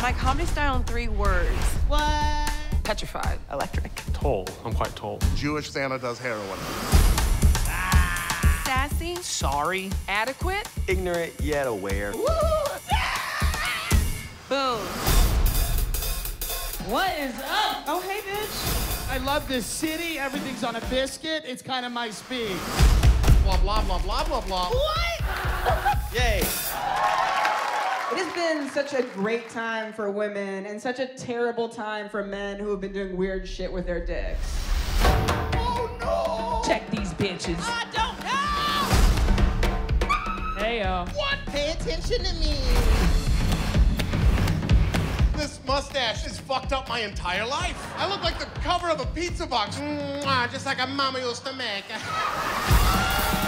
My comedy style in three words. What? Petrified. Electric. Tall. I'm quite tall. Jewish Santa does heroin. Sassy. Sorry. Adequate. Ignorant yet aware. Boom. What is up? Oh, hey, bitch. I love this city. Everything's on a biscuit. It's kind of my speed. Blah, blah, blah, blah, blah, blah. Yay. It has been such a great time for women and such a terrible time for men who have been doing weird shit with their dicks. Oh, no! Check these bitches. I don't know! Hey, yo. What? Pay attention to me. This mustache has fucked up my entire life. I look like the cover of a pizza box. Mwah, just like a mama used to make.